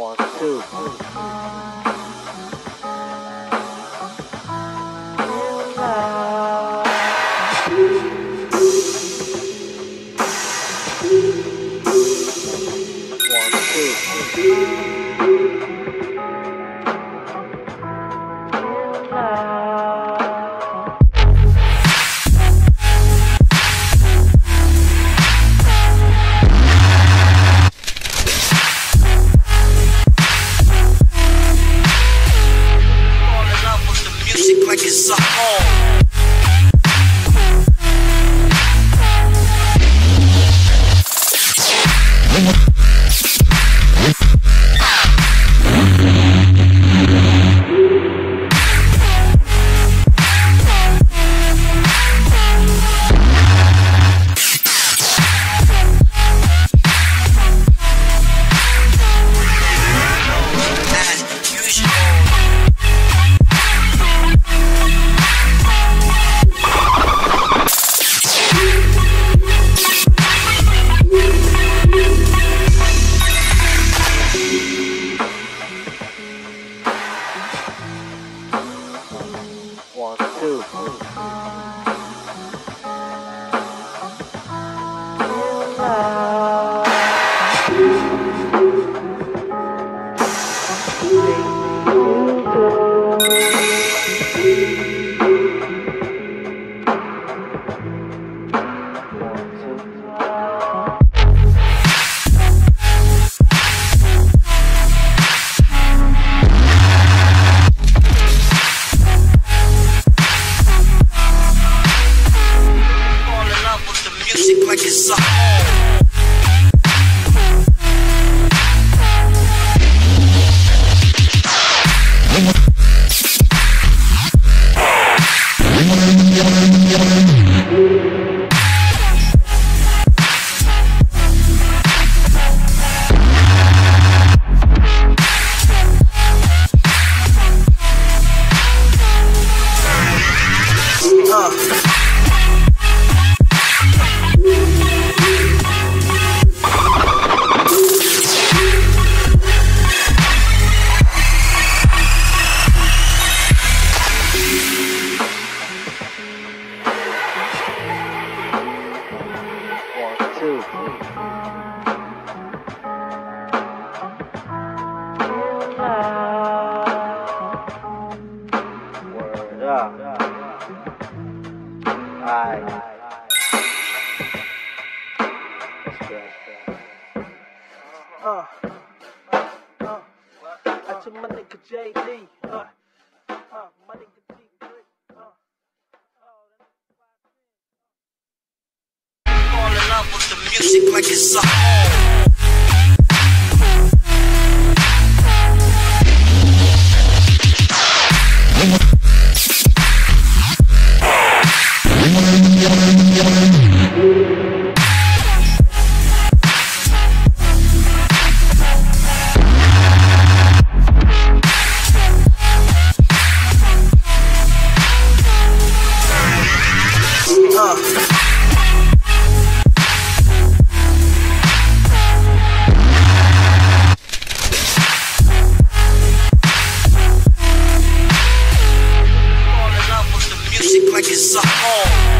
One, two. One, two. One, two. Fall like it's Uh, uh, JD. Uh, uh, my nigga T3. Fall in love with the music like it's a home. home.